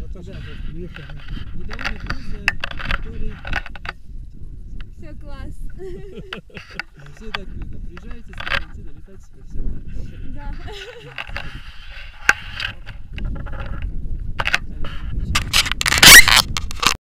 Наташа, недовольный друзья, который... Все класс. Все так видно. Приезжайте с Валентина, все. Да.